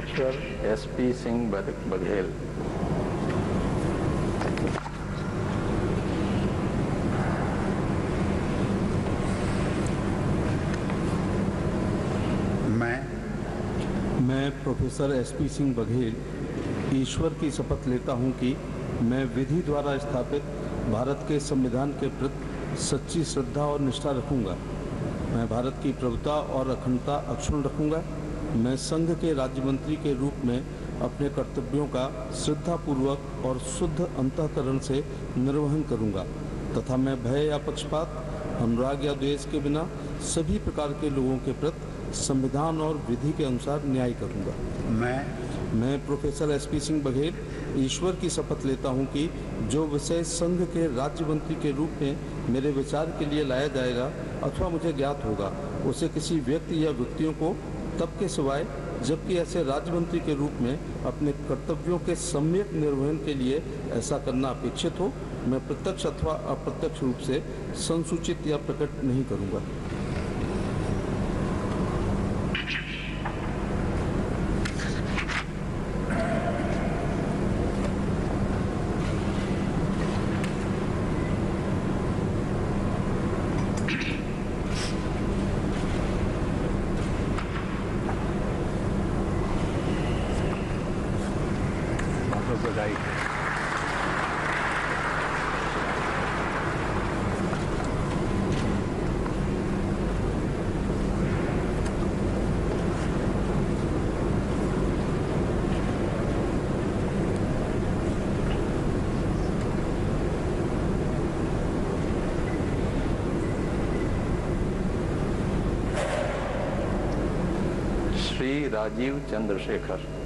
ईश्वर S P Singh Baghel मैं मैं professor S P Singh Baghel ईश्वर की शपथ लेता हूँ कि मैं विधि द्वारा स्थापित भारत के संविधान के प्रति सच्ची श्रद्धा और निष्ठा रखूँगा। मैं भारत की प्रभुता और अखंडता अक्षुण रखूँगा। मैं संघ के राज्य मंत्री के रूप में अपने कर्तव्यों का श्रद्धापूर्वक और शुद्ध अंतकरण से निर्वहन करूँगा तथा मैं भय या पक्षपात अनुराग या द्वेष के बिना सभी प्रकार के लोगों के प्रति संविधान और विधि के अनुसार न्याय करूँगा। मैं मैं professor S P Singh Baghel ईश्वर की शपथ लेता हूँ कि जो विषय संघ के राज्य मंत्री के रूप में मेरे विचार के लिए लाया जाएगा अथवा मुझे ज्ञात होगा उसे किसी व्यक्ति या व्यक्तियों को तब के सिवाय जबकि ऐसे राज्य मंत्री के रूप में अपने कर्तव्यों के सम्यक निर्वहन के लिए ऐसा करना अपेक्षित हो, मैं प्रत्यक्ष अथवा अप्रत्यक्ष रूप से संसूचित या प्रकट नहीं करूँगा। बधाई श्री राजीव चंद्रशेखर